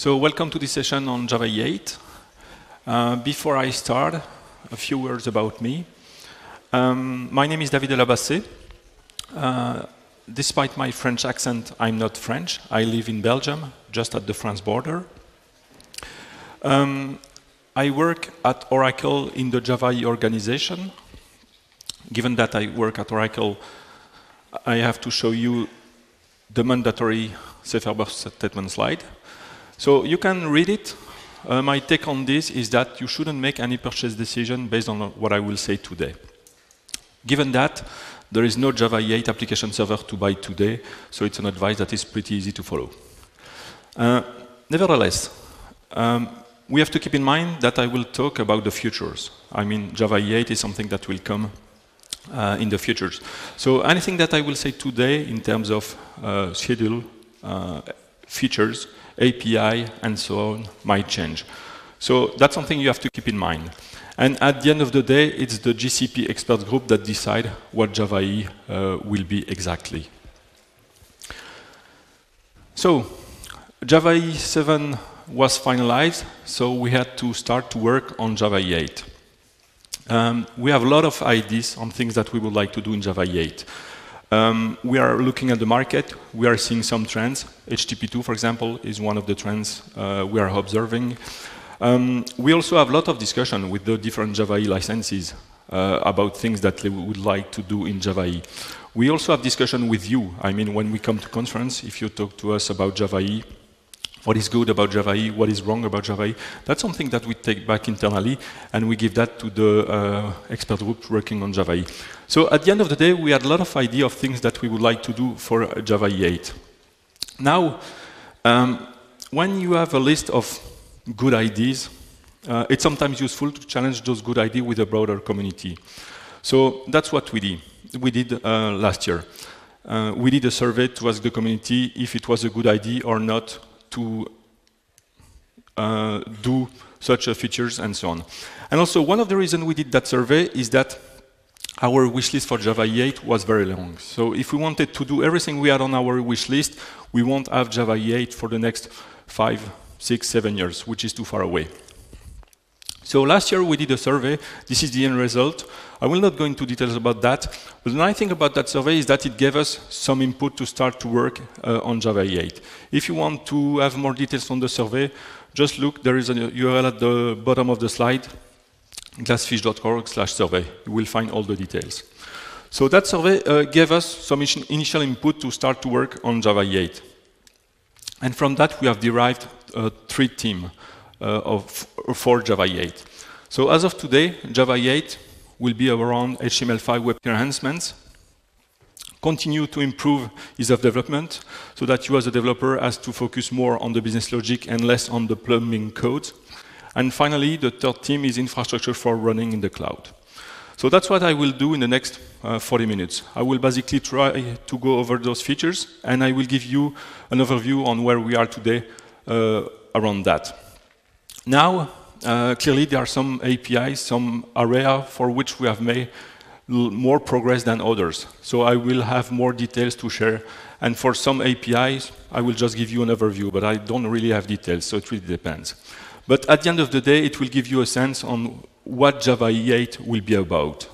So welcome to this session on Java 8. Uh, before I start, a few words about me. Um, my name is David Delabassee. Uh, despite my French accent, I'm not French. I live in Belgium, just at the France border. Um, I work at Oracle in the Java organization. Given that I work at Oracle, I have to show you the mandatory safe harbor statement slide. So you can read it. Uh, my take on this is that you shouldn't make any purchase decision based on what I will say today. Given that, there is no Java 8 application server to buy today, so it's an advice that is pretty easy to follow. Uh, nevertheless, um, we have to keep in mind that I will talk about the futures. I mean, Java 8 is something that will come uh, in the futures. So anything that I will say today in terms of uh, schedule, uh, features, API, and so on might change. So that's something you have to keep in mind. And at the end of the day, it's the JCP expert group that decide what Java EE uh, will be exactly. So Java EE 7 was finalized, so we had to start to work on Java 8. Um, we have a lot of ideas on things that we would like to do in Java 8. Um, we are looking at the market. We are seeing some trends. HTTP2, for example, is one of the trends uh, we are observing. Um, we also have a lot of discussion with the different Java EE licenses uh, about things that they would like to do in Java EE. We also have discussion with you. I mean, when we come to conference, if you talk to us about Java EE, what is good about Java EE, what is wrong about Java EE. That's something that we take back internally, and we give that to the uh, expert group working on Java EE. So at the end of the day, we had a lot of idea of things that we would like to do for uh, Java EE 8. Now, um, when you have a list of good ideas, uh, it's sometimes useful to challenge those good ideas with a broader community. So that's what we did. We did uh, last year. Uh, we did a survey to ask the community if it was a good idea or not to uh, do such features and so on. And also, one of the reasons we did that survey is that our wish list for Java 8 was very long. So if we wanted to do everything we had on our wish list, we won't have Java 8 for the next five, six, seven years, which is too far away. So last year we did a survey. This is the end result. I will not go into details about that, but the nice thing about that survey is that it gave us some input to start to work uh, on Java 8. If you want to have more details on the survey, just look, there is a URL at the bottom of the slide, glassfish.org slash survey. You will find all the details. So that survey uh, gave us some initial input to start to work on Java 8. And from that we have derived uh, three teams. Uh, of, for Java 8. So as of today, Java 8 will be around HTML5 web enhancements, continue to improve ease of development so that you as a developer has to focus more on the business logic and less on the plumbing code. And finally, the third team is infrastructure for running in the cloud. So that's what I will do in the next uh, 40 minutes. I will basically try to go over those features and I will give you an overview on where we are today uh, around that. Now, uh, clearly there are some APIs, some area for which we have made more progress than others. So I will have more details to share. And for some APIs, I will just give you an overview, but I don't really have details, so it really depends. But at the end of the day, it will give you a sense on what Java 8 will be about.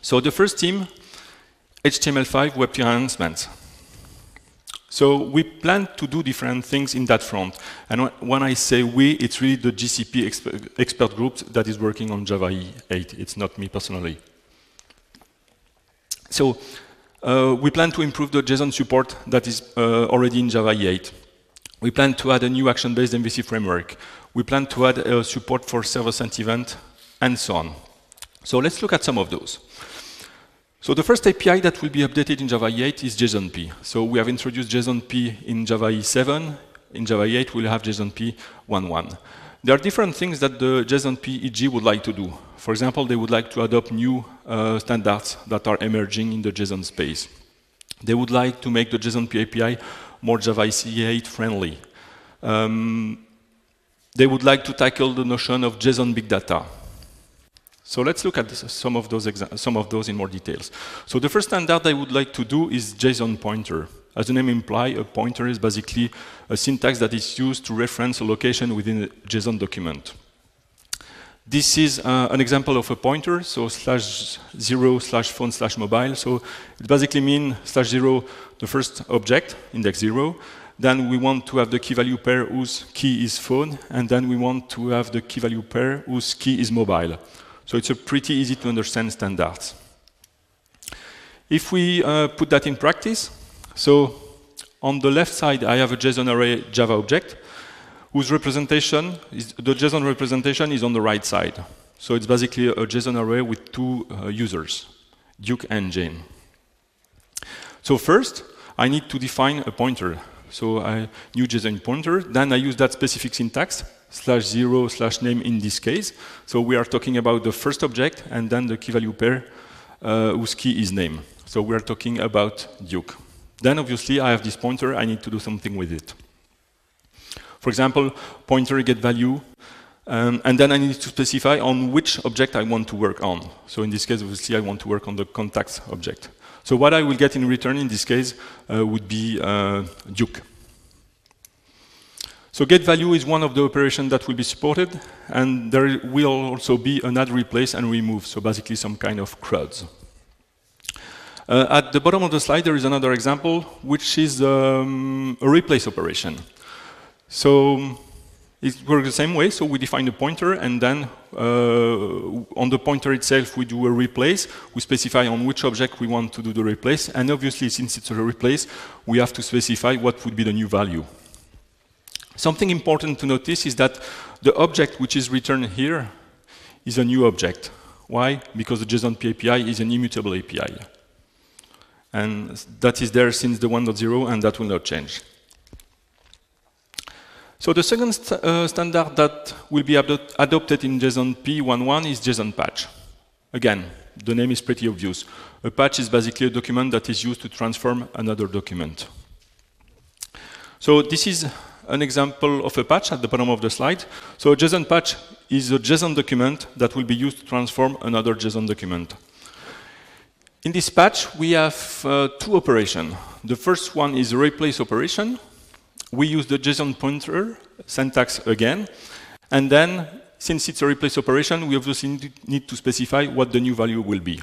So the first team, HTML5 web enhancements. So we plan to do different things in that front. And when I say we, it's really the JCP exp expert group that is working on Java 8. It's not me personally. So uh, we plan to improve the JSON support that is uh, already in Java 8. We plan to add a new action-based MVC framework. We plan to add uh, support for server-sent event, and so on. So let's look at some of those. So the first API that will be updated in Java 8 is JSONP. So we have introduced JSONP in Java 7. In Java 8, we'll have JSONP 1.1. There are different things that the JSONP EG would like to do. For example, they would like to adopt new uh, standards that are emerging in the JSON space. They would like to make the JSONP API more Java 8 friendly. Um, they would like to tackle the notion of JSON big data. So let's look at some, of those some of those in more details. So the first standard I would like to do is JSON pointer. As the name implies, a pointer is basically a syntax that is used to reference a location within a JSON document. This is uh, an example of a pointer, so slash zero slash phone slash mobile. So it basically means slash zero, the first object, index zero. Then we want to have the key value pair whose key is phone, and then we want to have the key value pair whose key is mobile. So it's a pretty easy to understand standards. If we uh, put that in practice, so on the left side I have a JSON array Java object whose representation, is, the JSON representation is on the right side. So it's basically a JSON array with two uh, users, Duke and Jane. So first, I need to define a pointer. So I new JSON pointer, then I use that specific syntax, slash zero slash name in this case. So we are talking about the first object and then the key value pair uh, whose key is name. So we are talking about Duke. Then obviously I have this pointer, I need to do something with it. For example, pointer get value, um, and then I need to specify on which object I want to work on. So in this case, obviously, I want to work on the contacts object. So what I will get in return in this case uh, would be uh, Duke. So get value is one of the operations that will be supported, and there will also be an add, replace, and remove, so basically some kind of CRUDs. Uh, at the bottom of the slide, there is another example, which is um, a replace operation. So it works the same way. So we define a pointer, and then uh, on the pointer itself, we do a replace. We specify on which object we want to do the replace. And obviously, since it's a replace, we have to specify what would be the new value. Something important to notice is that the object which is returned here is a new object. Why? Because the JSON API is an immutable API. And that is there since the 1.0, and that will not change. So the second st uh, standard that will be adopted in JSON P11 is JSON patch. Again, the name is pretty obvious. A patch is basically a document that is used to transform another document. So this is an example of a patch at the bottom of the slide. So a JSON patch is a JSON document that will be used to transform another JSON document. In this patch, we have uh, two operations. The first one is a replace operation, we use the JSON pointer syntax again. And then, since it's a replace operation, we obviously need to specify what the new value will be.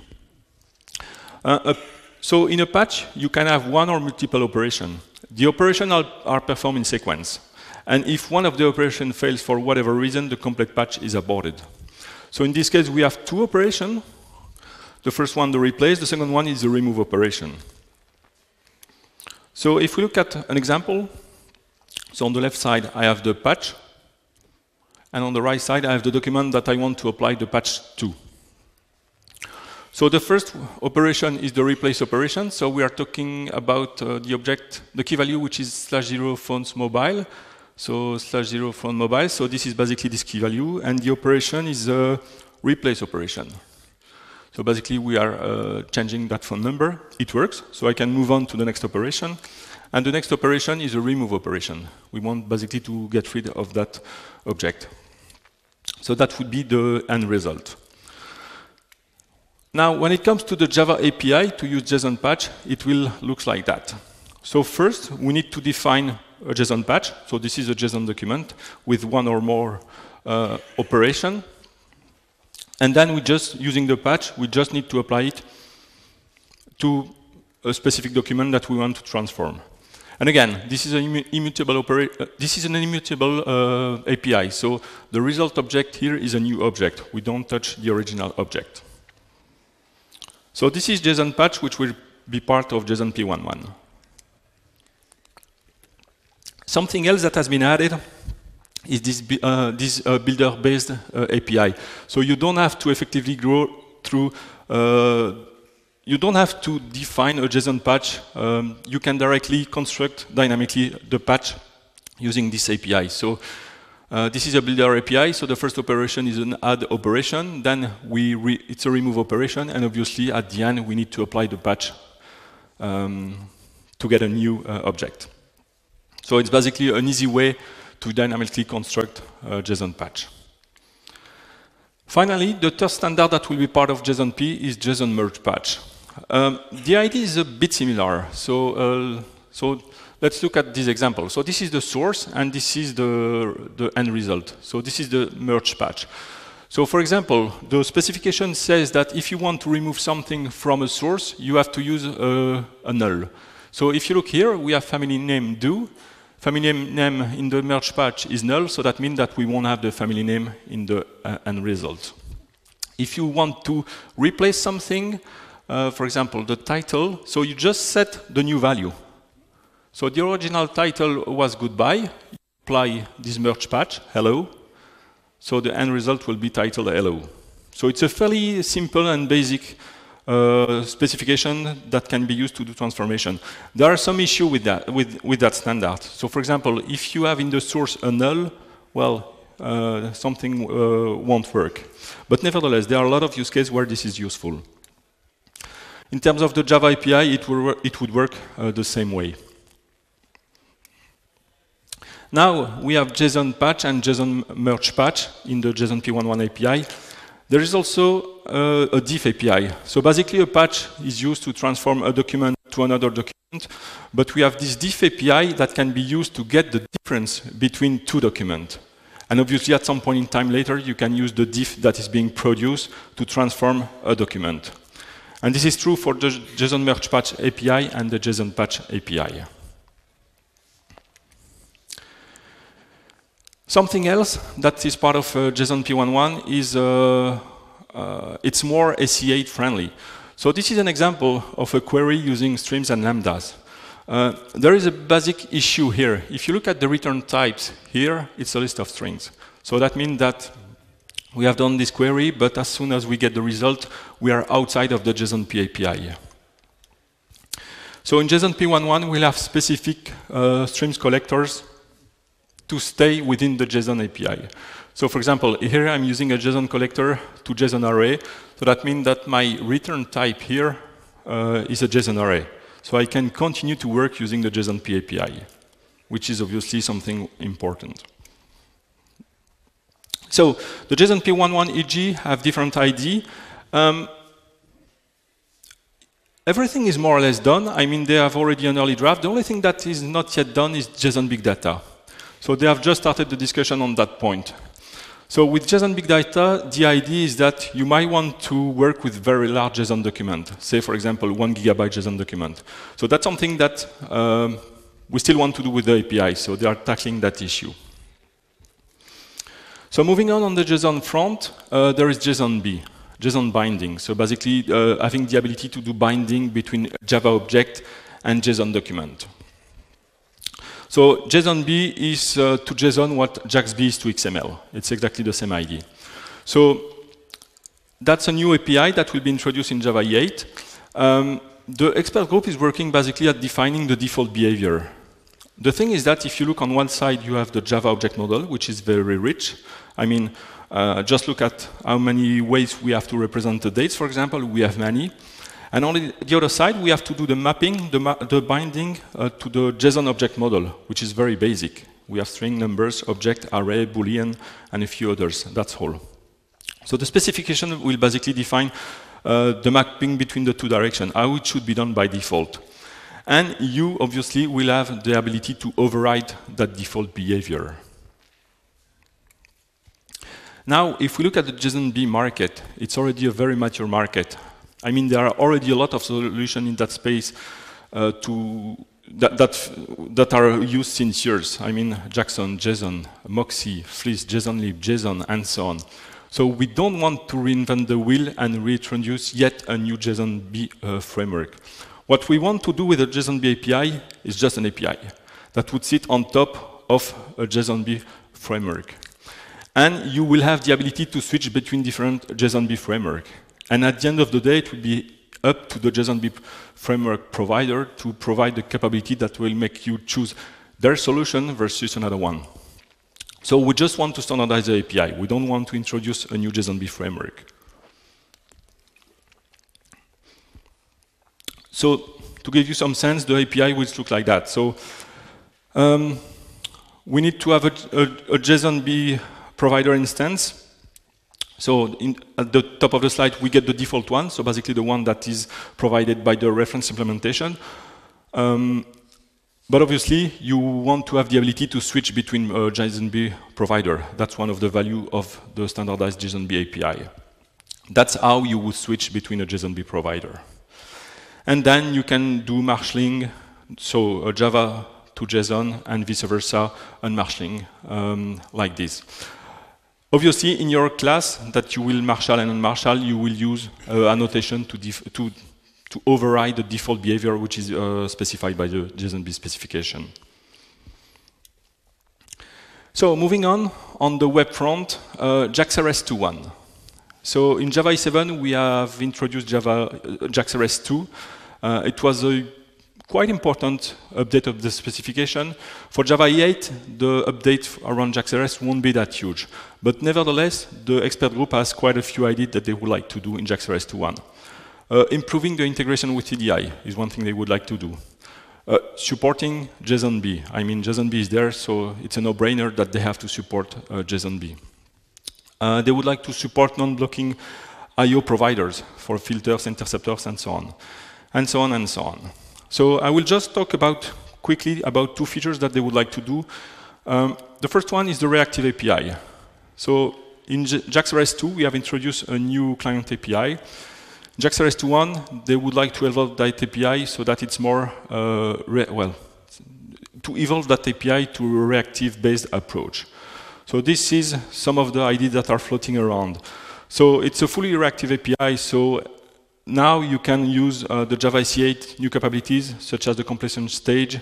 Uh, so in a patch, you can have one or multiple operations. The operations are, are, performed in sequence. And if one of the operations fails for whatever reason, the complete patch is aborted. So in this case, we have two operations. The first one, the replace. The second one is the remove operation. So if we look at an example, so on the left side, I have the patch, and on the right side, I have the document that I want to apply the patch to. So the first operation is the replace operation. So we are talking about uh, the object, the key value, which is slash zero phones mobile. So slash zero phone mobile. So this is basically this key value, and the operation is a replace operation. So basically, we are uh, changing that phone number. It works. So I can move on to the next operation. And the next operation is a remove operation. We want basically to get rid of that object. So that would be the end result. Now, when it comes to the Java API to use JSON patch, it will look like that. So first, we need to define a JSON patch. So this is a JSON document with one or more uh, operation. And then we just, using the patch, we just need to apply it to a specific document that we want to transform. And again, this is an immutable uh, this is an immutable uh, API. So the result object here is a new object. We don't touch the original object. So this is JSON patch, which will be part of JSON P11. Something else that has been added is this, uh, this uh, builder-based uh, API. So you don't have to effectively grow through uh, you don't have to define a JSON patch. Um, you can directly construct dynamically the patch using this API. So uh, this is a builder API. So the first operation is an add operation. Then we it's a remove operation. And obviously, at the end, we need to apply the patch um, to get a new uh, object. So it's basically an easy way to dynamically construct a JSON patch. Finally, the third standard that will be part of JSON-P is JSON merge patch. Um, the idea is a bit similar. So uh, So let's look at this example. So this is the source and this is the, the end result. So this is the merge patch. So for example, the specification says that if you want to remove something from a source, you have to use a, a null. So if you look here, we have family name do. Family name in the merge patch is null, so that means that we won't have the family name in the uh, end result. If you want to replace something, uh, for example, the title, so you just set the new value. So the original title was goodbye. Apply this merge patch, hello, so the end result will be titled hello. So it's a fairly simple and basic uh, specification that can be used to do transformation. There are some issues with that, with, with that standard. So for example, if you have in the source a null, well, uh, something uh, won't work. But nevertheless, there are a lot of use cases where this is useful. In terms of the Java API, it, will, it would work uh, the same way. Now we have JSON patch and JSON merge patch in the JSON P11 API. There is also uh, a diff API. So basically a patch is used to transform a document to another document, but we have this diff API that can be used to get the difference between two documents. And obviously at some point in time later, you can use the diff that is being produced to transform a document. And this is true for the JSON merge patch API and the JSON patch API. Something else that is part of uh, JSON P11 is uh, uh, it's more SE8 friendly. So this is an example of a query using streams and lambdas. Uh, there is a basic issue here. If you look at the return types here, it's a list of strings. So that means that we have done this query, but as soon as we get the result, we are outside of the JSON P API. So in JSON P11, we'll have specific uh, streams collectors to stay within the JSON API. So for example, here I'm using a JSON collector to JSON array. So that means that my return type here uh, is a JSON array. So I can continue to work using the JSON P API, which is obviously something important. So the JSON P11 EG have different ID. Um, everything is more or less done. I mean, they have already an early draft. The only thing that is not yet done is JSON Big Data. So they have just started the discussion on that point. So with JSON Big Data, the idea is that you might want to work with very large JSON document, say for example, one gigabyte JSON document. So that's something that um, we still want to do with the API, so they are tackling that issue. So moving on on the JSON front, uh, there is JSON-B, JSON binding. So basically uh, having the ability to do binding between Java object and JSON document. So JSON-B is uh, to JSON what JAX-B is to XML. It's exactly the same idea. So that's a new API that will be introduced in Java 8. Um, the expert group is working basically at defining the default behavior. The thing is that if you look on one side, you have the Java object model, which is very rich. I mean, uh, just look at how many ways we have to represent the dates, for example. We have many. And on the other side, we have to do the mapping, the, ma the binding uh, to the JSON object model, which is very basic. We have string, numbers, object, array, boolean, and a few others. That's all. So the specification will basically define uh, the mapping between the two directions, how it should be done by default. And you, obviously, will have the ability to override that default behavior. Now, if we look at the JSON-B market, it's already a very mature market. I mean, there are already a lot of solutions in that space uh, to that, that, that, are used since years. I mean, Jackson, JSON, MOXy, Fleece, JSONlib, JSON, and so on. So we don't want to reinvent the wheel and reintroduce yet a new JSON-B uh, framework. What we want to do with a JSON-B API is just an API that would sit on top of a JSON-B framework. And you will have the ability to switch between different JSON-B framework. And at the end of the day, it will be up to the JSON-B framework provider to provide the capability that will make you choose their solution versus another one. So we just want to standardize the API. We don't want to introduce a new JSON-B framework. So to give you some sense, the API will look like that. So um, we need to have a, a, a JSON-B provider instance so in, at the top of the slide, we get the default one, so basically the one that is provided by the reference implementation. Um, But obviously, you want to have the ability to switch between JSONB provider. That's one of the value of the standardized JSONB API. That's how you would switch between a JSONB provider. And then you can do marshalling, so Java to JSON and vice versa, unmarshalling um, like this. Obviously, in your class that you will marshal and unmarshal, you will use uh, annotation to, to to override the default behavior which is uh, specified by the JSONB specification. So moving on, on the web front, uh, JAX-RS 2.1. So in Java 7, we have introduced Java uh, JAX-RS 2. Uh, it was a quite important update of the specification. For Java 8, the update around JAX-RS won't be that huge. But nevertheless, the expert group has quite a few ideas that they would like to do in JAX-RS 2.1. Uh, improving the integration with CDI is one thing they would like to do. Uh, supporting JSONB. I mean, JSONB is there, so it's a no-brainer that they have to support uh, JSONB. Uh, they would like to support non-blocking I.O. providers for filters, interceptors, and so on. And so on and so on. So I will just talk about quickly about two features that they would like to do. Um, the first one is the reactive API. So in JAX-RS 2, we have introduced a new client API JAX-RS 2.1, they would like to evolve that API so that it's more, uh, well, to evolve that API to a reactive-based approach. So this is some of the ideas that are floating around. So it's a fully reactive API, so now you can use uh, the Java EC8 new capabilities, such as the completion stage,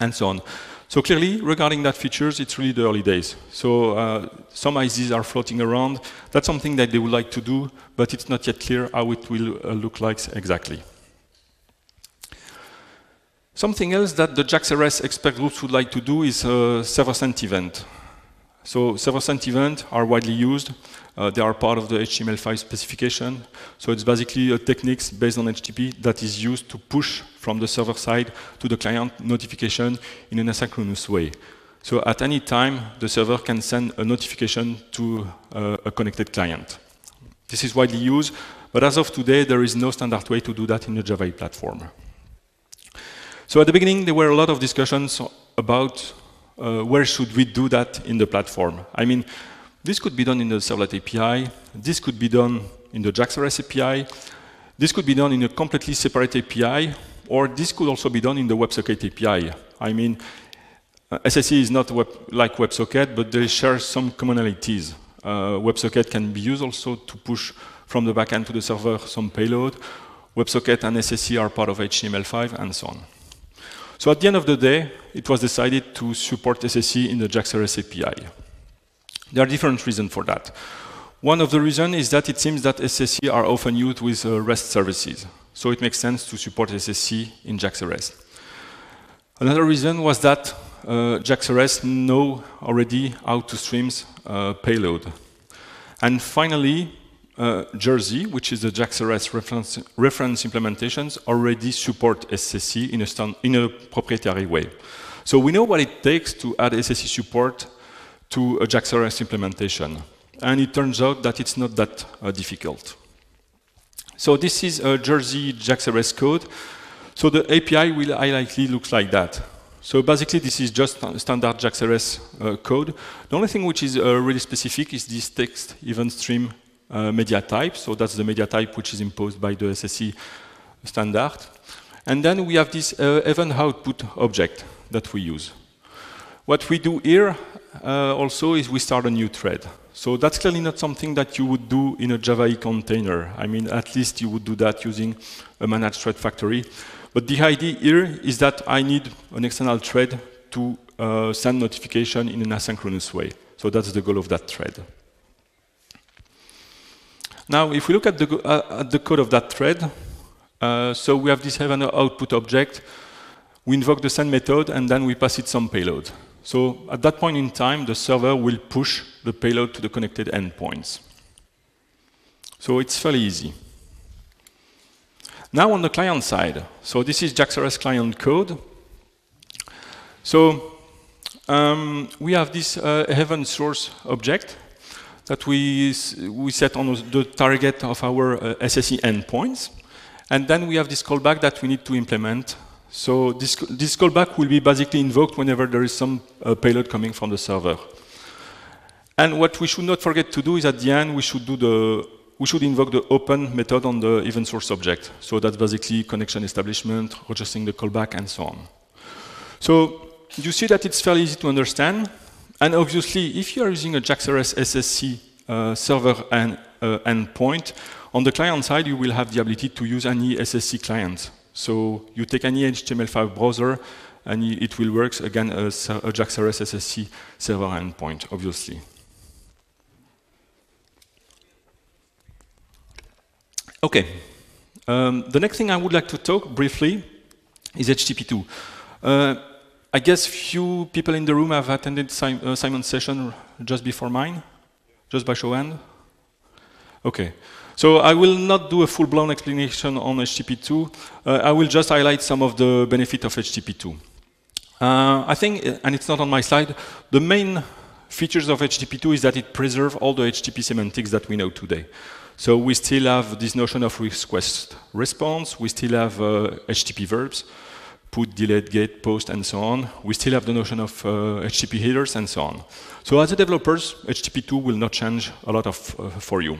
and so on. So clearly, regarding that features, it's really the early days. So uh, some ideas are floating around. That's something that they would like to do, but it's not yet clear how it will uh, look like exactly. Something else that the JAX-RS expert groups would like to do is a server-sent event. So server-sent events are widely used. Uh, they are part of the HTML5 specification. So it's basically a technique based on HTTP that is used to push from the server side to the client notification in an asynchronous way. So at any time, the server can send a notification to uh, a connected client. This is widely used, but as of today, there is no standard way to do that in the Java platform. So at the beginning, there were a lot of discussions about uh, where should we do that in the platform. I mean, this could be done in the Servlet API. This could be done in the JAX-RS API. This could be done in a completely separate API, or this could also be done in the WebSocket API. I mean, uh, SSE is not web, like WebSocket, but they share some commonalities. Uh, WebSocket can be used also to push from the backend to the server some payload. WebSocket and SSE are part of HTML5 and so on. So at the end of the day, it was decided to support SSE in the JAX-RS API. There are different reasons for that. One of the reasons is that it seems that SSE are often used with uh, REST services. So it makes sense to support SSE in JAX-RS. Another reason was that uh, JAX-RS know already how to stream uh, payload. And finally, uh, Jersey, which is the JAX-RS reference, reference implementations, already support SSE in a, in a proprietary way. So we know what it takes to add SSE support to a JAX-RS implementation. And it turns out that it's not that uh, difficult. So this is a Jersey JAX-RS code. So the API will likely look like that. So basically, this is just standard JAX-RS uh, code. The only thing which is uh, really specific is this text event stream uh, media type. So that's the media type which is imposed by the SSE standard. And then we have this uh, event output object that we use. What we do here uh, also is we start a new thread. So that's clearly not something that you would do in a Java E container. I mean, at least you would do that using a managed thread factory. But the idea here is that I need an external thread to uh, send notification in an asynchronous way. So that's the goal of that thread. Now, if we look at the, uh, at the code of that thread, uh, so we have this event output object. We invoke the send method, and then we pass it some payload. So at that point in time, the server will push the payload to the connected endpoints. So it's fairly easy. Now on the client side, so this is JAX-RS client code. So um, we have this uh, event source object that we, we set on the target of our uh, SSE endpoints. And then we have this callback that we need to implement So this, this callback will be basically invoked whenever there is some uh, payload coming from the server. And what we should not forget to do is at the end we should do the we should invoke the open method on the event source object. So that's basically connection establishment, registering the callback, and so on. So you see that it's fairly easy to understand. And obviously, if you are using a JAX-RS SSE uh, server and uh, endpoint, on the client side, you will have the ability to use any SSE client. So you take any HTML5 browser, and it will work again as a JAX-RS SSE server endpoint, obviously. Okay. Um, the next thing I would like to talk briefly is HTTP2. Uh, I guess few people in the room have attended uh, Simon's session just before mine, just by show hand. Okay. So I will not do a full-blown explanation on HTTP2. Uh, I will just highlight some of the benefit of HTTP2. Uh, I think, and it's not on my slide, the main features of HTTP2 is that it preserves all the HTTP semantics that we know today. So we still have this notion of request response. We still have uh, HTTP verbs, put, delete, get, post, and so on. We still have the notion of uh, HTTP headers and so on. So as a developers, HTTP2 will not change a lot of uh, for you.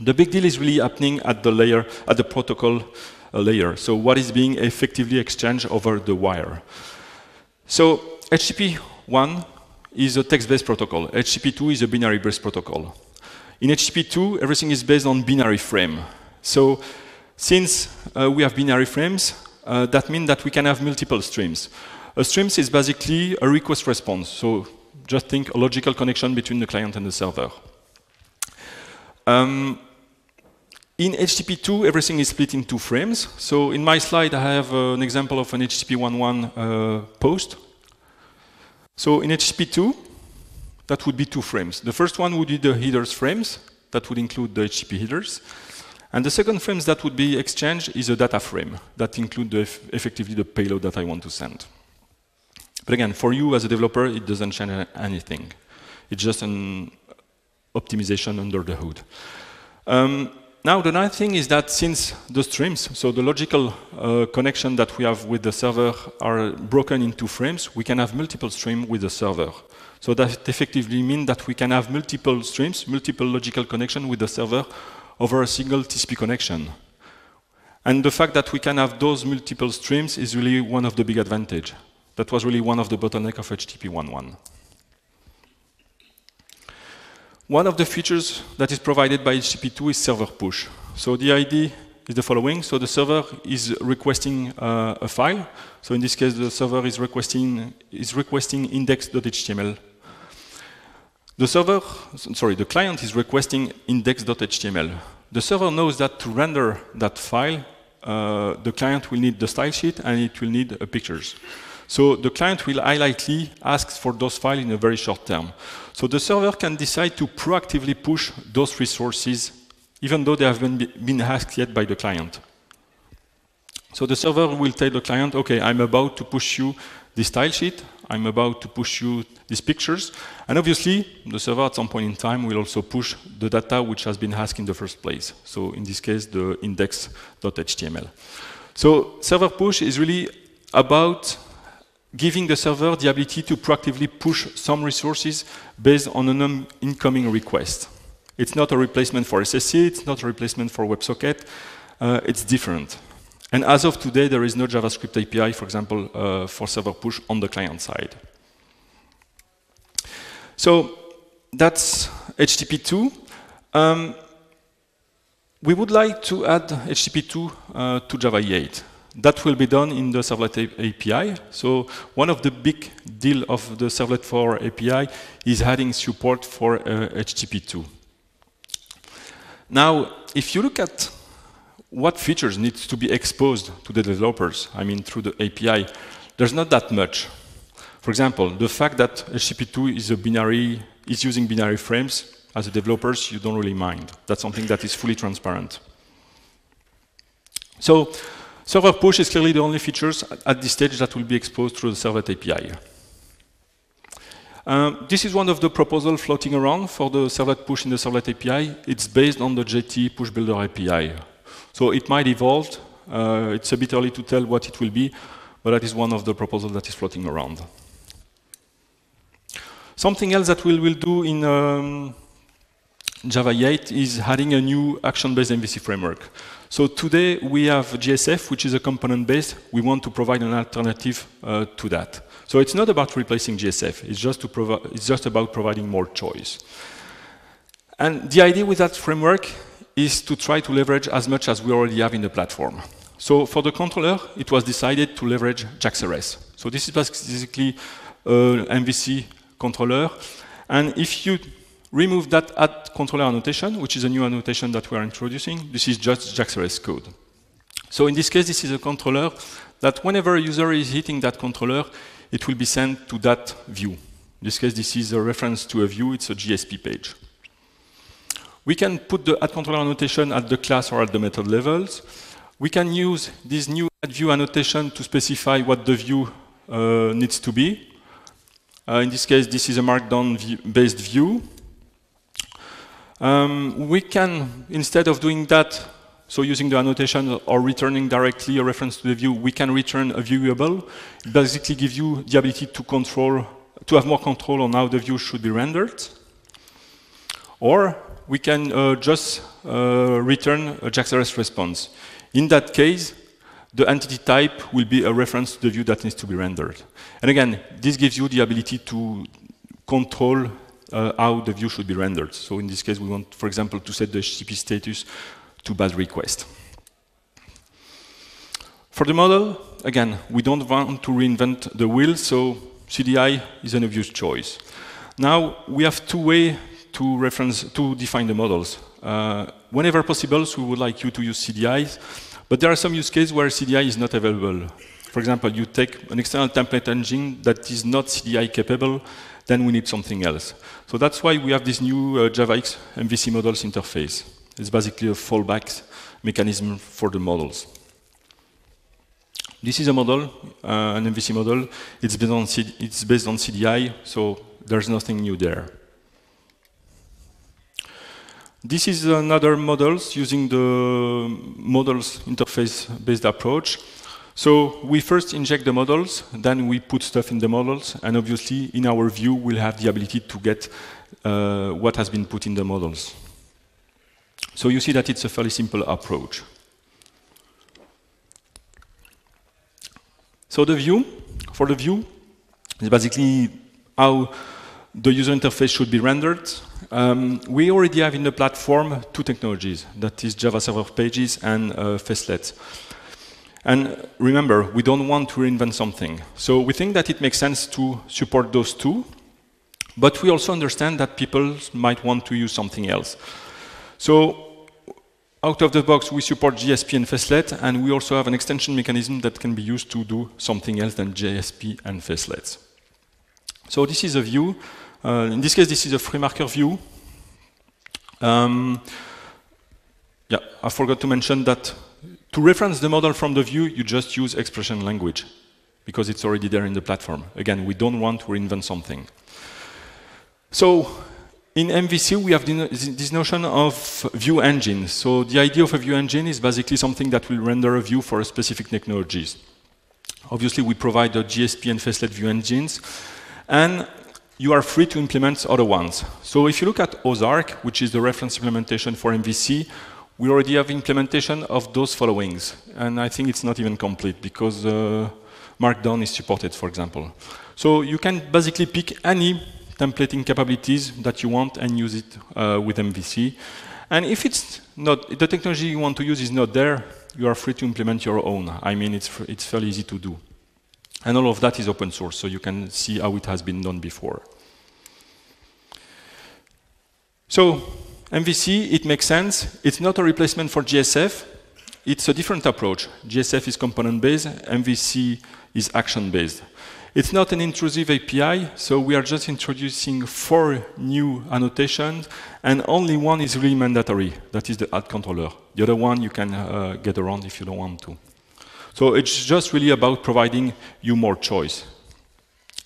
The big deal is really happening at the layer, at the protocol uh, layer. So what is being effectively exchanged over the wire. So HTTP 1 is a text-based protocol. HTTP 2 is a binary-based protocol. In HTTP2, everything is based on binary frame. So since uh, we have binary frames, uh, that means that we can have multiple streams. A stream is basically a request response. So just think a logical connection between the client and the server. Um, in HTTP2, everything is split into frames. So in my slide, I have uh, an example of an HTTP 1.1 uh, post. So in HTTP2, that would be two frames. The first one would be the headers frames, that would include the HTTP headers. And the second frames that would be exchanged is a data frame that include the effectively the payload that I want to send. But again, for you as a developer, it doesn't change anything. It's just an optimization under the hood. Um, now, the nice thing is that since the streams, so the logical uh, connection that we have with the server are broken into frames, we can have multiple streams with the server. So that effectively means that we can have multiple streams, multiple logical connection with the server over a single TCP connection. And the fact that we can have those multiple streams is really one of the big advantage. That was really one of the bottleneck of HTTP 1.1. One of the features that is provided by HTTP 2 is server push. So the idea is the following. So the server is requesting uh, a file. So in this case, the server is requesting, is requesting index.html the server, sorry, the client is requesting index.html. The server knows that to render that file, uh, the client will need the style sheet and it will need uh, pictures. So the client will highlightly ask for those files in a very short term. So the server can decide to proactively push those resources even though they haven't been asked yet by the client. So the server will tell the client, okay, I'm about to push you this style sheet, I'm about to push you these pictures. And obviously, the server at some point in time will also push the data which has been asked in the first place. So in this case, the index.html. So server push is really about giving the server the ability to proactively push some resources based on an incoming request. It's not a replacement for SSE, it's not a replacement for WebSocket, uh, it's different. And as of today, there is no JavaScript API, for example, uh, for server push on the client side. So that's HTTP2. Um, we would like to add HTTP2 uh, to Java 8. That will be done in the Servlet API. So one of the big deal of the Servlet 4 API is adding support for uh, HTTP2. Now, if you look at what features need to be exposed to the developers, I mean through the API, there's not that much. For example, the fact that HTTP2 is a binary, is using binary frames, as a developers, you don't really mind. That's something that is fully transparent. So, server push is clearly the only features at this stage that will be exposed through the Servlet API. Um, this is one of the proposals floating around for the servlet push in the servlet API. It's based on the Jetty push builder API. So it might evolve. Uh, it's a bit early to tell what it will be. but that is one of the proposals that is floating around. Something else that we will do in um, Java 8 is adding a new action-based MVC framework. So today we have JSF, which is a component-based. We want to provide an alternative uh, to that. So it's not about replacing JSF. It's just, it's just about providing more choice. And the idea with that framework is to try to leverage as much as we already have in the platform. So for the controller, it was decided to leverage JAX-RS. So this is basically an MVC controller. And if you remove that add controller annotation, which is a new annotation that we are introducing, this is just JAX-RS code. So in this case, this is a controller that whenever a user is hitting that controller, it will be sent to that view. In this case, this is a reference to a view, it's a JSP page. We can put the add controller annotation at the class or at the method levels. We can use this new add view annotation to specify what the view uh, needs to be. Uh, in this case, this is a markdown-based view. Um, we can, instead of doing that, so using the annotation or returning directly a reference to the view, we can return a viewable. It basically gives you the ability to control, to have more control on how the view should be rendered. Or we can uh, just uh, return a JAX-RS response. In that case, the entity type will be a reference to the view that needs to be rendered. And again, this gives you the ability to control uh, how the view should be rendered. So in this case, we want, for example, to set the HTTP status to bad request. For the model, again, we don't want to reinvent the wheel, so CDI is an obvious choice. Now, we have two ways to reference, to define the models. Uh, whenever possible, so we would like you to use CDIs, but there are some use cases where CDI is not available. For example, you take an external template engine that is not CDI capable, then we need something else. So that's why we have this new uh, JavaX MVC models interface. It's basically a fallback mechanism for the models. This is a model, uh, an MVC model. It's based, on it's based on CDI, so there's nothing new there. This is another models using the models interface-based approach. So we first inject the models, then we put stuff in the models, and obviously in our view we'll have the ability to get uh, what has been put in the models. So you see that it's a fairly simple approach. So the view, for the view, is basically how the user interface should be rendered. Um, we already have in the platform two technologies, that is Java Server Pages and uh, Facelet. And remember, we don't want to reinvent something. So we think that it makes sense to support those two, but we also understand that people might want to use something else. So out of the box, we support JSP and Facelet, and we also have an extension mechanism that can be used to do something else than JSP and Facelet. So this is a view uh, in this case, this is a FreeMarker view. Um, yeah, I forgot to mention that to reference the model from the view, you just use expression language because it's already there in the platform. Again, we don't want to reinvent something. So in MVC, we have this notion of view engine. So the idea of a view engine is basically something that will render a view for a specific technologies. Obviously, we provide the JSP and Facelet view engines. And you are free to implement other ones. So if you look at Ozark, which is the reference implementation for MVC, we already have implementation of those followings. And I think it's not even complete because uh, Markdown is supported, for example. So you can basically pick any templating capabilities that you want and use it uh, with MVC. And if it's not, the technology you want to use is not there, you are free to implement your own. I mean, it's, it's fairly easy to do. And all of that is open source, so you can see how it has been done before. So MVC, it makes sense. It's not a replacement for JSF. It's a different approach. JSF is component-based, MVC is action-based. It's not an intrusive API, so we are just introducing four new annotations, and only one is really mandatory. That is the add controller. The other one you can uh, get around if you don't want to. So it's just really about providing you more choice.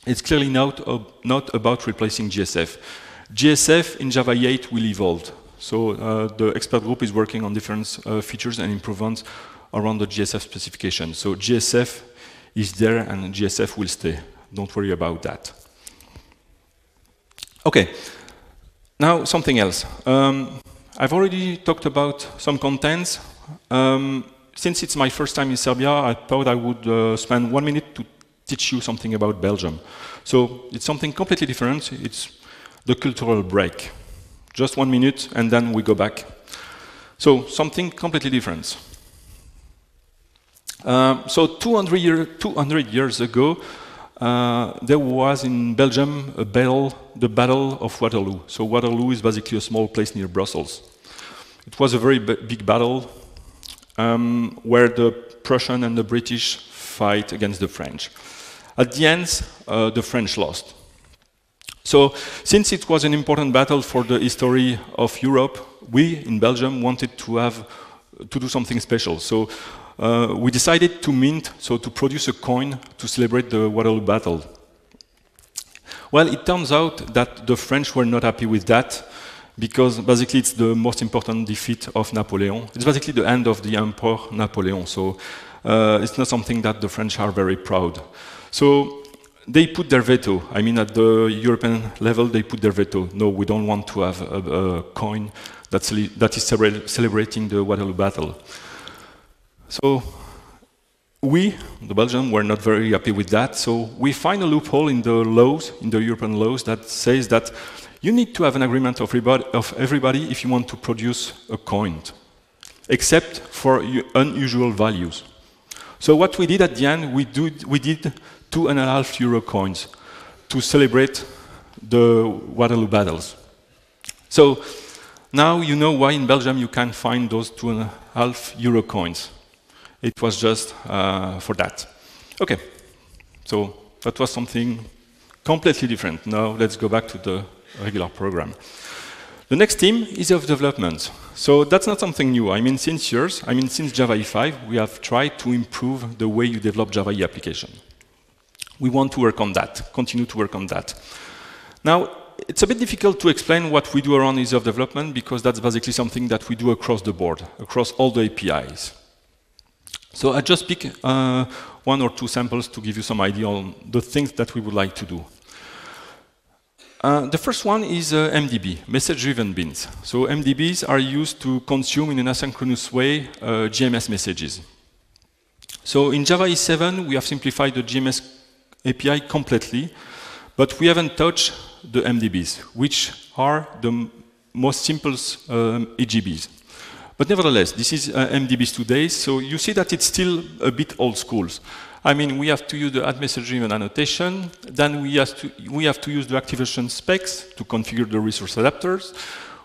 It's clearly not, uh, not about replacing JSF. JSF in Java 8 will evolve. So uh, the expert group is working on different uh, features and improvements around the JSF specification. So JSF is there and JSF will stay. Don't worry about that. Okay, now something else. Um, I've already talked about some contents. Um, since it's my first time in Serbia, I thought I would uh, spend one minute to teach you something about Belgium. So it's something completely different. It's the cultural break. Just one minute and then we go back. So something completely different. Uh, so 200, year, 200, years ago, uh, there was in Belgium a battle, the Battle of Waterloo. So Waterloo is basically a small place near Brussels. It was a very big battle um, where the Prussian and the British fight against the French. At the end, uh, the French lost. So, since it was an important battle for the history of Europe, we in Belgium wanted to have to do something special. So, uh, we decided to mint, so to produce a coin to celebrate the Waterloo battle. Well, it turns out that the French were not happy with that because basically it's the most important defeat of Napoleon. It's basically the end of the Emperor Napoleon. So uh, it's not something that the French are very proud. So they put their veto. I mean, at the European level, they put their veto. No, we don't want to have a, a coin that's, that is celebrating the Waterloo battle. So we, the Belgians, were not very happy with that. So we find a loophole in the laws, in the European laws, that says that you need to have an agreement of everybody, of everybody if you want to produce a coin, except for unusual values. So what we did at the end, we, do, we did two and a half euro coins to celebrate the Waterloo battles. So now you know why in Belgium you can find those two and a half euro coins. It was just uh, for that. Okay, so that was something completely different. Now let's go back to the regular program. The next theme is of development. So that's not something new. I mean, since years, I mean, since Java EE 5, we have tried to improve the way you develop Java E application. We want to work on that, continue to work on that. Now, it's a bit difficult to explain what we do around ease of development because that's basically something that we do across the board, across all the APIs. So I just pick uh, one or two samples to give you some idea on the things that we would like to do. Uh, the first one is uh, MDB, message-driven beans. So MDBs are used to consume in an asynchronous way uh, JMS messages. So in Java EE 7, we have simplified the JMS API completely, but we haven't touched the MDBs, which are the most simple um, EJBs. But nevertheless, this is uh, MDBs today, so you see that it's still a bit old school. I mean, we have to use the add message driven annotation. Then we have, to, we have to use the activation specs to configure the resource adapters.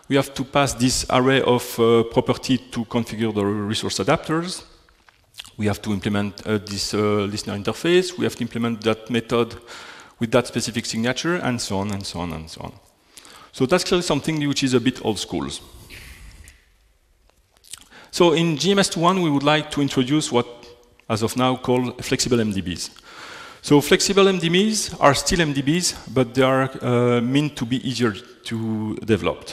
We have to pass this array of uh, property to configure the resource adapters. We have to implement uh, this uh, listener interface. We have to implement that method with that specific signature, and so on, and so on, and so on. So that's clearly something which is a bit old schools. So in GMS1, we would like to introduce what as of now called flexible MDBs. So flexible MDBs are still MDBs, but they are uh, meant to be easier to develop.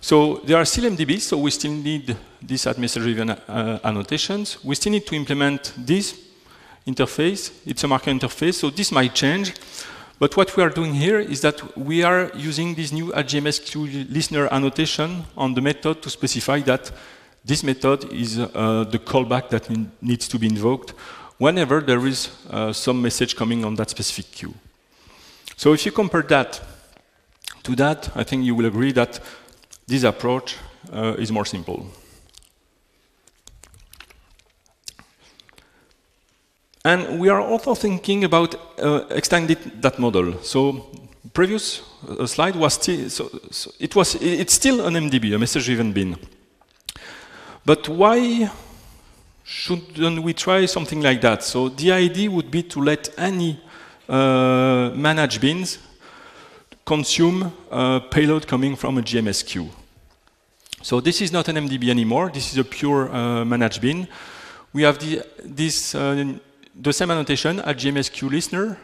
So there are still MDBs, so we still need these administrative uh, annotations. We still need to implement this interface. It's a marker interface, so this might change. But what we are doing here is that we are using this new AGMSQ listener annotation on the method to specify that this method is uh, the callback that needs to be invoked whenever there is uh, some message coming on that specific queue. So if you compare that to that, I think you will agree that this approach uh, is more simple. And we are also thinking about uh, extending that model. So previous uh, slide was still, so, so it was, it's still an MDB, a message-driven bean. But why shouldn't we try something like that? So the idea would be to let any uh, managed beans consume uh, payload coming from a JMS queue. So this is not an MDB anymore. This is a pure uh, managed bean. We have the, this, uh, the same annotation at JMS queue listener,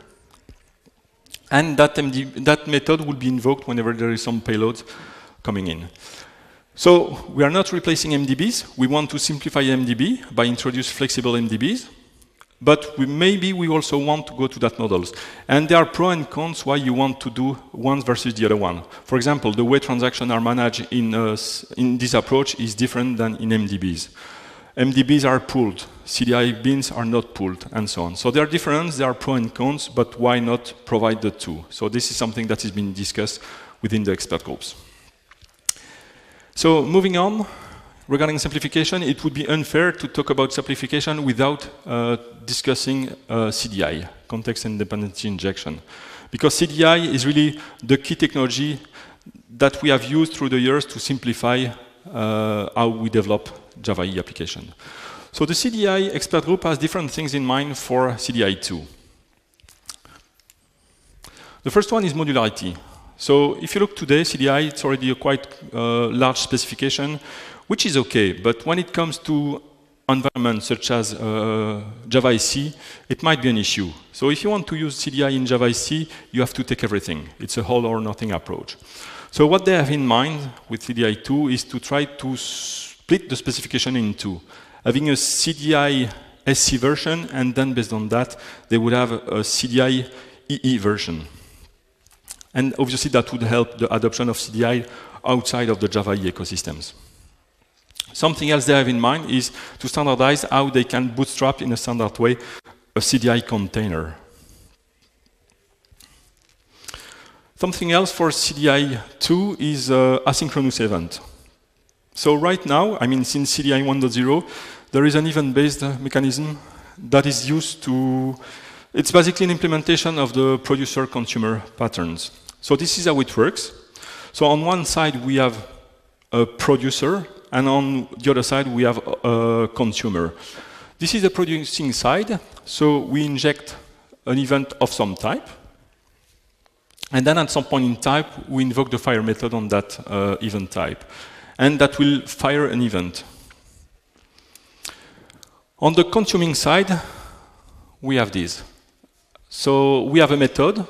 and that, MD, that method will be invoked whenever there is some payload coming in. So we are not replacing MDBs. We want to simplify MDB by introduce flexible MDBs. But we, maybe we also want to go to that models. And there are pros and cons why you want to do one versus the other one. For example, the way transactions are managed in, uh, in this approach is different than in MDBs. MDBs are pooled, CDI beans are not pooled, and so on. So there are differences, there are pros and cons, but why not provide the two? So this is something that is being discussed within the expert groups. So moving on, regarding simplification, it would be unfair to talk about simplification without uh, discussing uh, CDI, context and dependency injection. Because CDI is really the key technology that we have used through the years to simplify uh, how we develop Java EE application. So the CDI expert group has different things in mind for CDI 2. The first one is modularity. So if you look today, CDI, it's already a quite uh, large specification, which is okay. But when it comes to environments such as uh, Java SE, it might be an issue. So if you want to use CDI in Java SE, you have to take everything. It's a whole or nothing approach. So what they have in mind with CDI 2 is to try to split the specification in two, having a CDI SE version, and then based on that, they would have a CDI EE version. And obviously that would help the adoption of CDI outside of the Java EE ecosystems. Something else they have in mind is to standardize how they can bootstrap in a standard way a CDI container. Something else for CDI 2 is uh, asynchronous event. So right now, I mean, since CDI 1.0, there is an event-based mechanism that is used to, it's basically an implementation of the producer-consumer patterns. So this is how it works. So on one side, we have a producer, and on the other side, we have a consumer. This is the producing side, so we inject an event of some type, and then at some point in time, we invoke the fire method on that uh, event type, and that will fire an event. On the consuming side, we have this. So we have a method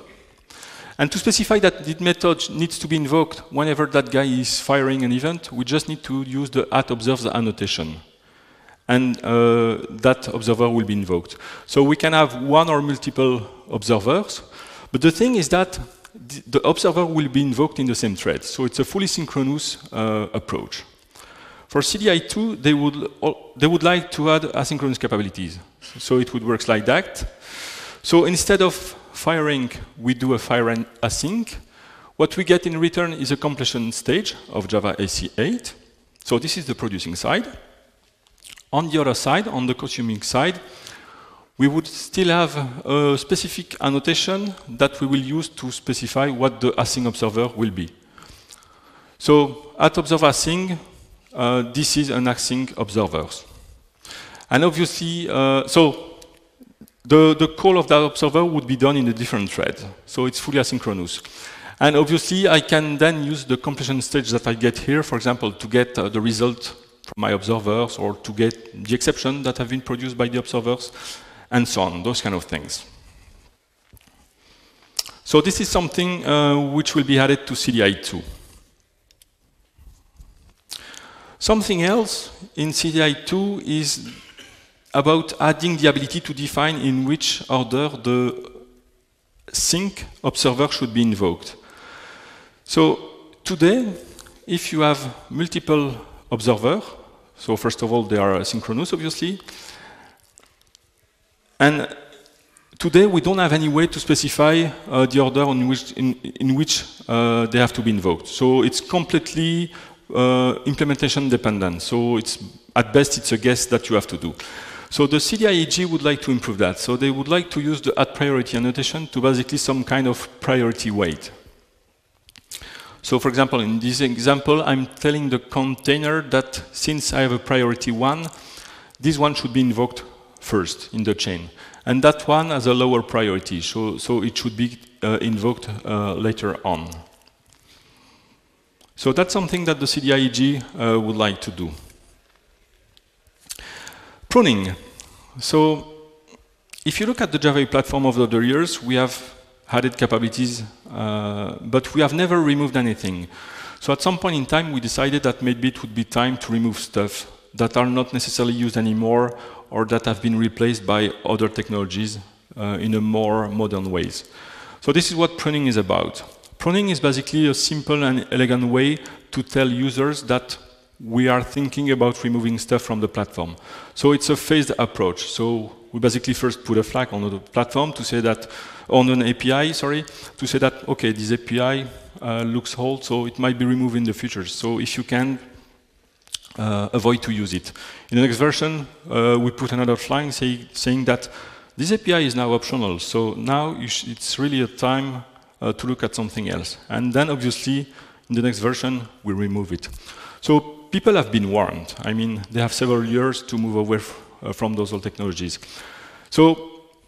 and to specify that this method needs to be invoked whenever that guy is firing an event, we just need to use the at observes annotation. And uh, that observer will be invoked. So we can have one or multiple observers, but the thing is that the observer will be invoked in the same thread. So it's a fully synchronous uh, approach. For CDI2, they would, they would like to add asynchronous capabilities. So it would work like that. So instead of firing, we do a fire and async. What we get in return is a completion stage of Java SE 8. So this is the producing side. On the other side, on the consuming side, we would still have a specific annotation that we will use to specify what the async observer will be. So at observer async, uh, this is an async observer. And obviously, uh, so the, the call of that observer would be done in a different thread. So it's fully asynchronous. And obviously, I can then use the completion stage that I get here, for example, to get uh, the result from my observers or to get the exception that have been produced by the observers, and so on, those kind of things. So this is something uh, which will be added to CDI2. Something else in CDI2 is about adding the ability to define in which order the sync observer should be invoked. So today, if you have multiple observers, so first of all, they are synchronous, obviously, and today we don't have any way to specify uh, the order in which, in, in which uh, they have to be invoked. So it's completely uh, implementation dependent. So it's at best it's a guess that you have to do. So the CDIEG would like to improve that. So they would like to use the at priority annotation to basically some kind of priority weight. So for example, in this example, I'm telling the container that since I have a priority one, this one should be invoked first in the chain. And that one has a lower priority, so, so it should be uh, invoked uh, later on. So that's something that the CDIEG uh, would like to do. Pruning. So if you look at the Java platform over the years, we have added capabilities, uh, but we have never removed anything. So at some point in time, we decided that maybe it would be time to remove stuff that are not necessarily used anymore or that have been replaced by other technologies uh, in a more modern ways. So this is what pruning is about. Pruning is basically a simple and elegant way to tell users that we are thinking about removing stuff from the platform. So it's a phased approach. So we basically first put a flag on the platform to say that, on an API, sorry, to say that, okay, this API uh, looks old, so it might be removed in the future. So if you can, uh, avoid to use it. In the next version, uh, we put another flag say, saying that this API is now optional, so now it's really a time uh, to look at something else. And then obviously, in the next version, we remove it. So people have been warned. I mean, they have several years to move away uh, from those old technologies. So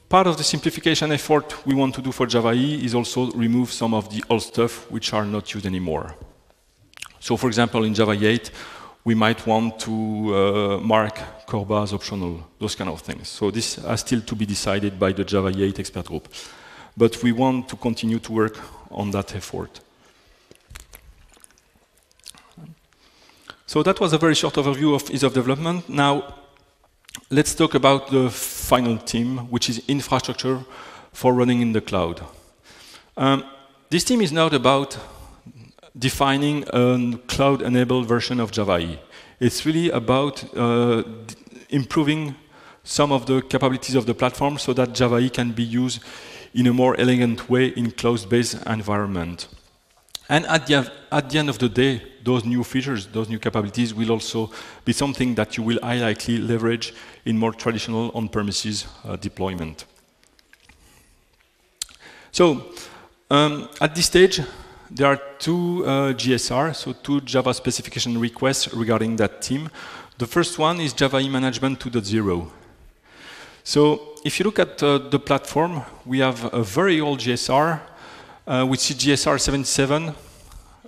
part of the simplification effort we want to do for Java EE is also remove some of the old stuff which are not used anymore. So for example, in Java 8, we might want to uh, mark Corba as optional, those kind of things. So this has still to be decided by the Java 8 expert group. But we want to continue to work on that effort. So that was a very short overview of ease of development. Now, let's talk about the final team, which is infrastructure for running in the cloud. Um, this team is not about defining a cloud-enabled version of Java. It's really about uh, improving some of the capabilities of the platform so that Java can be used in a more elegant way in cloud-based environment. And at the, at the end of the day, those new features, those new capabilities will also be something that you will likely leverage in more traditional on-premises uh, deployment. So, um, at this stage, there are two uh, JSR, so two Java specification requests regarding that team. The first one is Java EE Management 2.0. So if you look at uh, the platform, we have a very old JSR, uh, which is JSR 77, uh,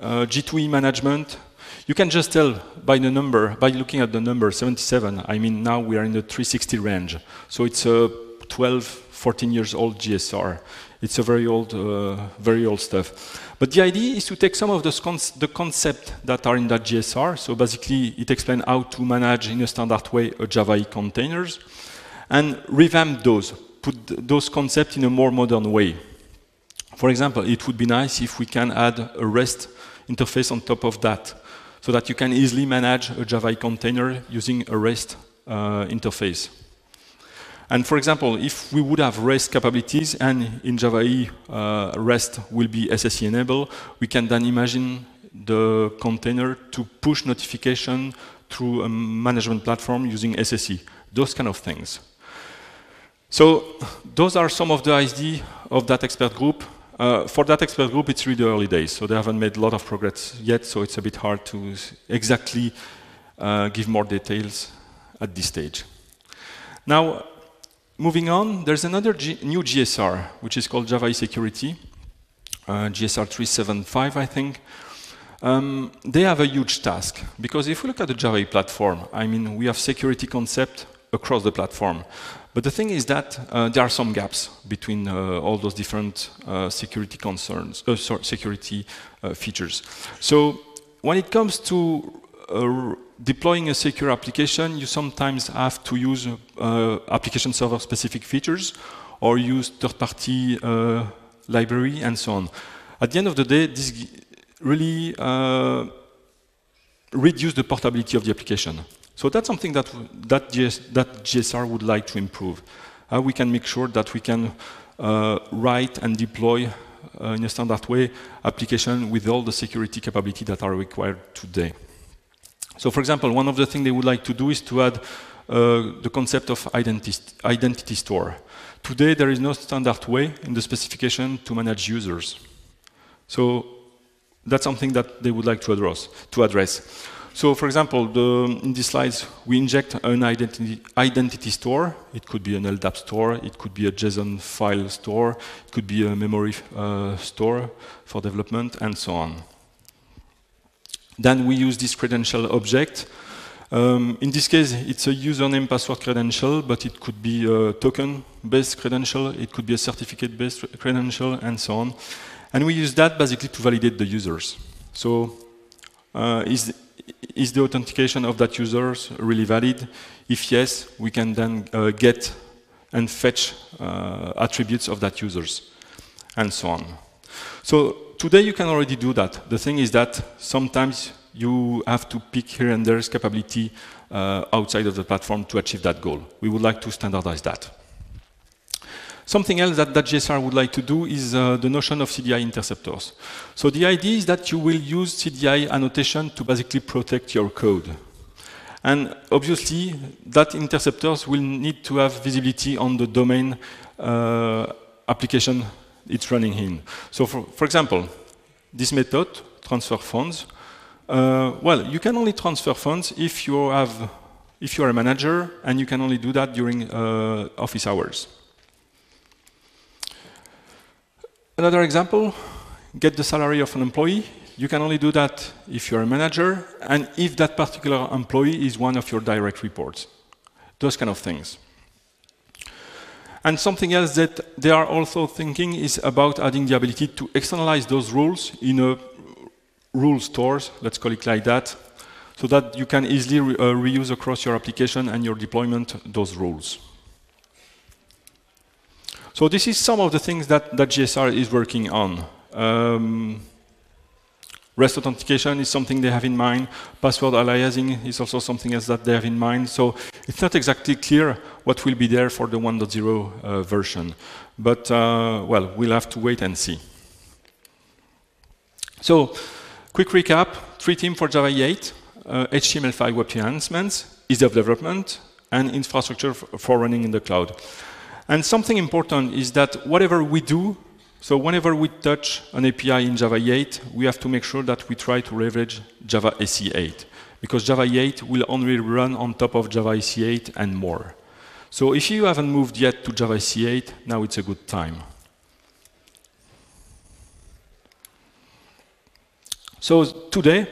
J2EE management. You can just tell by the number, by looking at the number 77, I mean now we are in the 360 range. So it's a 12, 14 years old JSR. It's a very old, uh, very old stuff. But the idea is to take some of the, the concepts that are in that JSR. So basically, it explains how to manage in a standard way a Java containers and revamp those, put those concepts in a more modern way. For example, it would be nice if we can add a REST interface on top of that so that you can easily manage a Java container using a REST uh, interface. And for example, if we would have REST capabilities and in Java uh, REST will be SSE enabled, we can then imagine the container to push notification through a management platform using SSE, those kind of things. So those are some of the ideas of that expert group. Uh, for that expert group, it's really early days, so they haven't made a lot of progress yet, so it's a bit hard to exactly uh, give more details at this stage. Now, moving on, there's another G new JSR, which is called Java Security, uh, JSR 375, I think. Um, they have a huge task, because if we look at the Java platform, I mean, we have security concept across the platform. But the thing is that uh, there are some gaps between uh, all those different uh, security concerns, uh, sorry, security uh, features. So when it comes to uh, deploying a secure application, you sometimes have to use application server specific features or use third-party library and so on. At the end of the day, this really uh, reduce the portability of the application. So that's something that that, GS, that JSR would like to improve. Uh, we can make sure that we can uh, write and deploy uh, in a standard way application with all the security capability that are required today. So for example, one of the things they would like to do is to add uh, the concept of identity, identity store. Today, there is no standard way in the specification to manage users. So that's something that they would like to address. To address. So for example, the, in these slides, we inject an identity, identity store. It could be an LDAP store, it could be a JSON file store, it could be a memory uh, store for development, and so on. Then we use this credential object. Um, in this case, it's a username password credential, but it could be a token-based credential, it could be a certificate-based credential, and so on. And we use that basically to validate the users. So uh, is, is the authentication of that user really valid? If yes, we can then uh, get and fetch uh, attributes of that users, and so on. So today you can already do that. The thing is that sometimes you have to pick here and there's capability uh, outside of the platform to achieve that goal. We would like to standardize that. Something else that, that JSR would like to do is uh, the notion of CDI interceptors. So the idea is that you will use CDI annotation to basically protect your code. And obviously, that interceptors will need to have visibility on the domain uh, application it's running in. So for, for example, this method, transfer funds, uh, well, you can only transfer funds if you have if you're a manager and you can only do that during uh, office hours. Another example, get the salary of an employee. You can only do that if you're a manager and if that particular employee is one of your direct reports. Those kind of things. And something else that they are also thinking is about adding the ability to externalize those rules in a rule stores, let's call it like that, so that you can easily re uh, reuse across your application and your deployment those rules. So this is some of the things that, that JSR is working on. Um, REST authentication is something they have in mind. Password aliasing is also something else that they have in mind. So it's not exactly clear what will be there for the 1.0 uh, version. But, uh, well, we'll have to wait and see. So, quick recap. Three teams for Java 8. Uh, HTML5 web enhancements, ease of development, and infrastructure for running in the cloud. And something important is that whatever we do, so whenever we touch an API in Java 8, we have to make sure that we try to leverage Java SE 8 because Java 8 will only run on top of Java SE 8 and more. So if you haven't moved yet to Java SE 8, now it's a good time. So today,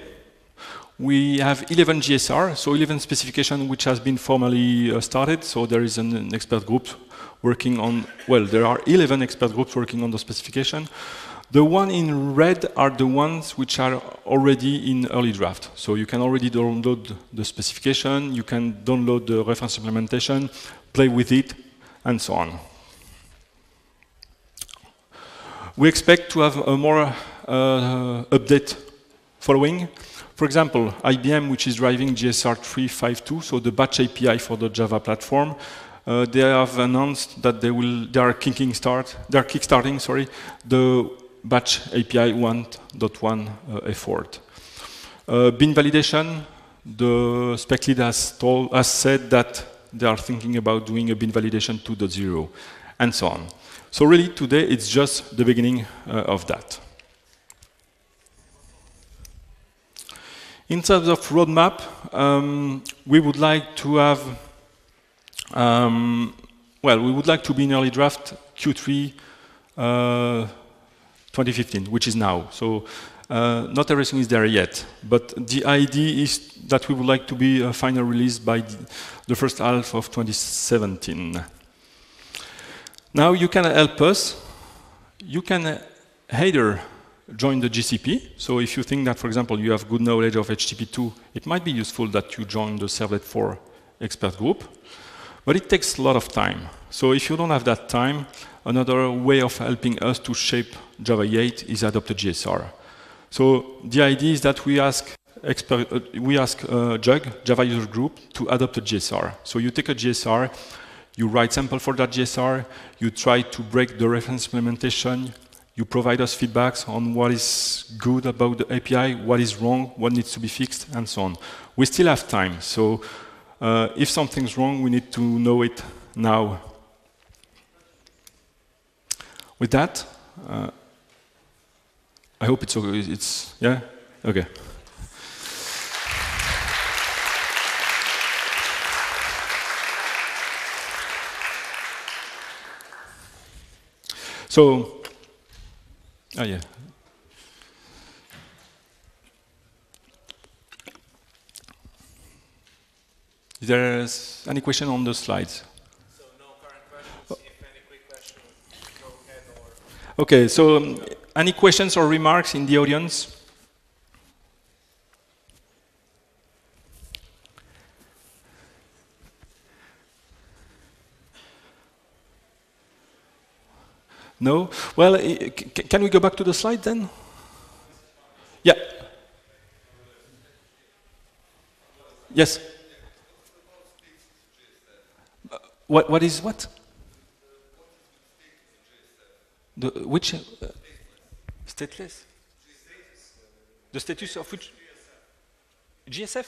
we have 11 JSR, so 11 specification which has been formally uh, started. So there is an, an expert group working on, well, there are 11 expert groups working on the specification. The one in red are the ones which are already in early draft. So you can already download the specification, you can download the reference implementation, play with it, and so on. We expect to have a more uh, update following. For example, IBM, which is driving JSR 352, so the batch API for the Java platform, they have announced that they will they are kicking start they are kickstarting sorry the batch API 1.1 uh, effort. Uh, Bean Validation, the spec lead has, told, has said that they are thinking about doing a Bean Validation 2.0 and so on. So really today it's just the beginning uh, of that. In terms of roadmap, um, we would like to have um, well, we would like to be in early draft Q3 uh, 2015, which is now. So uh, not everything is there yet, but the idea is that we would like to be a final release by the first half of 2017. Now you can help us. You can either join the JCP. So if you think that, for example, you have good knowledge of HTTP2, it might be useful that you join the Servlet 4 expert group. But it takes a lot of time. So if you don't have that time, another way of helping us to shape Java 8 is adopt a JSR. So the idea is that we ask expert, uh, we ask uh, JUG, Java User Group, to adopt a JSR. So you take a JSR, you write sample for that JSR, you try to break the reference implementation, you provide us feedbacks on what is good about the API, what is wrong, what needs to be fixed, and so on. We still have time, so uh, if something's wrong, we need to know it now. With that, uh, I hope it's okay. It's yeah, okay. So, oh yeah, Is there any question on the slides? Okay, so um, any questions or remarks in the audience? No? Well, can we go back to the slide then? Yeah. Yes. What, what is what? The, which? Uh, stateless? The status of which? JSF?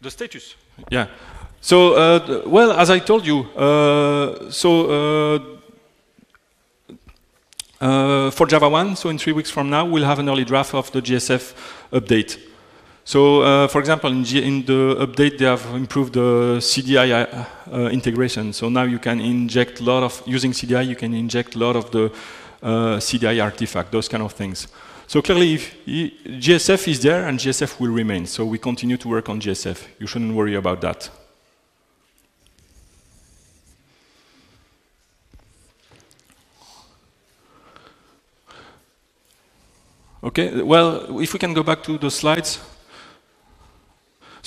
The status. Yeah. So, uh, well, as I told you, uh, so uh, uh, for Java 1, so in three weeks from now, we'll have an early draft of the JSF update. So, uh, for example, in, in the update, they have improved the CDI uh, integration. So now you can inject a lot of, using CDI, you can inject a lot of the uh, CDI artifact, those kind of things. So clearly, if JSF is there and JSF will remain. So we continue to work on JSF. You shouldn't worry about that. Okay, well, if we can go back to the slides.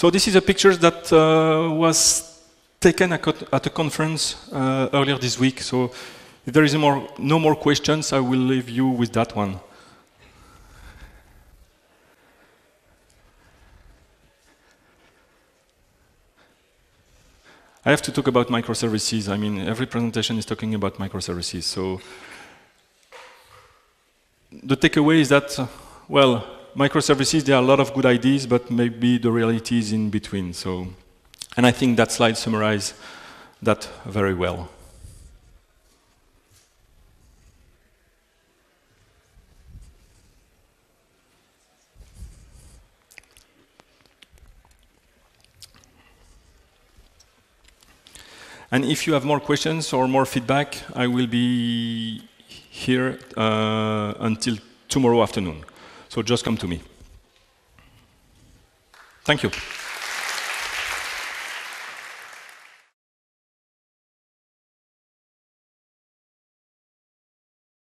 So this is a picture that uh, was taken at a conference uh, earlier this week. So if there is more, no more questions, I will leave you with that one. I have to talk about microservices. I mean, every presentation is talking about microservices. So the takeaway is that, uh, well, microservices, there are a lot of good ideas, but maybe the reality is in between. So, and I think that slide summarizes that very well. And if you have more questions or more feedback, I will be here uh, until tomorrow afternoon. So just come to me. Thank you.